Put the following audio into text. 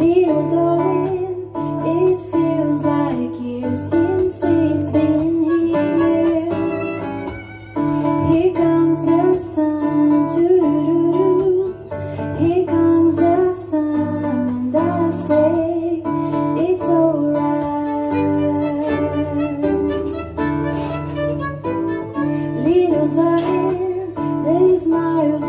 Little darling, it feels like years since it's been here. Here comes the sun, Here comes the sun, and I say It's alright. Little darling, they smiles